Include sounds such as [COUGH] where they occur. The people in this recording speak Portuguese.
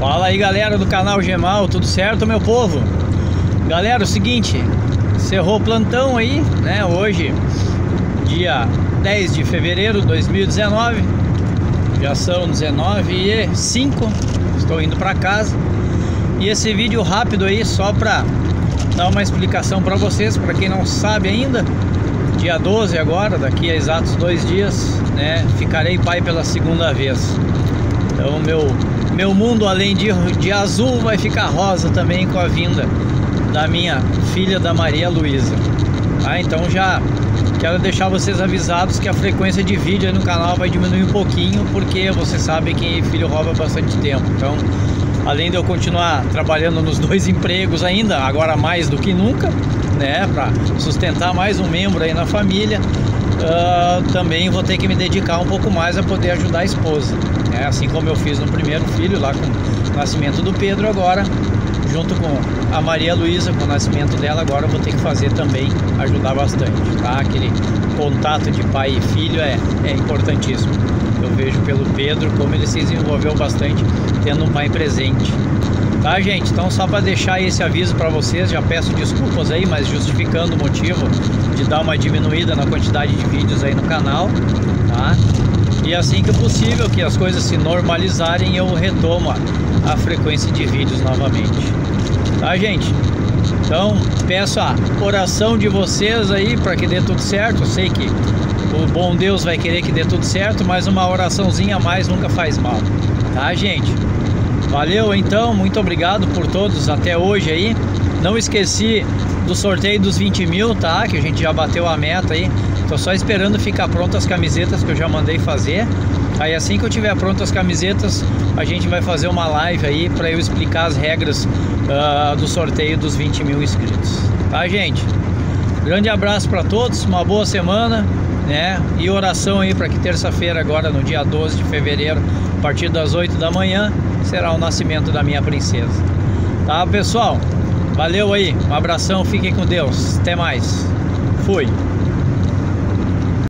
Fala aí galera do canal Gemal, tudo certo meu povo? Galera, o seguinte, cerrou o plantão aí, né? Hoje, dia 10 de fevereiro de 2019, já são 19 e 5, estou indo para casa. E esse vídeo rápido aí só para dar uma explicação para vocês, para quem não sabe ainda, dia 12 agora, daqui a exatos dois dias, né? Ficarei pai pela segunda vez. Então meu meu mundo, além de, de azul, vai ficar rosa também com a vinda da minha filha, da Maria Luísa. Tá? Então já quero deixar vocês avisados que a frequência de vídeo no canal vai diminuir um pouquinho, porque você sabe que filho rouba bastante tempo. Então, além de eu continuar trabalhando nos [LAUGHS] dois empregos ainda, agora mais do que nunca, né, para sustentar mais um membro aí na família, uh, também vou ter que me dedicar um pouco mais a poder ajudar a esposa. Né? Assim como eu fiz no primeiro filho, lá com o nascimento do Pedro, agora junto com a Maria Luísa, com o nascimento dela, agora vou ter que fazer também, ajudar bastante, tá? Aquele contato de pai e filho é, é importantíssimo. Eu vejo pelo Pedro como ele se desenvolveu bastante tendo um pai presente. Tá, gente? Então, só para deixar esse aviso para vocês, já peço desculpas aí, mas justificando o motivo de dar uma diminuída na quantidade de vídeos aí no canal, tá? E assim que possível, que as coisas se normalizarem, eu retomo a frequência de vídeos novamente. Tá, gente? Então, peço a oração de vocês aí para que dê tudo certo. Eu sei que o bom Deus vai querer que dê tudo certo, mas uma oraçãozinha a mais nunca faz mal. Tá, gente? Valeu então, muito obrigado por todos até hoje aí. Não esqueci do sorteio dos 20 mil, tá? Que a gente já bateu a meta aí. Tô só esperando ficar pronto as camisetas que eu já mandei fazer. Aí assim que eu tiver pronto as camisetas, a gente vai fazer uma live aí para eu explicar as regras uh, do sorteio dos 20 mil inscritos. Tá, gente? Grande abraço para todos, uma boa semana, né? E oração aí para que terça-feira, agora no dia 12 de fevereiro, a partir das 8 da manhã, será o nascimento da minha princesa. Tá, pessoal? Valeu aí, um abração, fiquem com Deus. Até mais. Fui.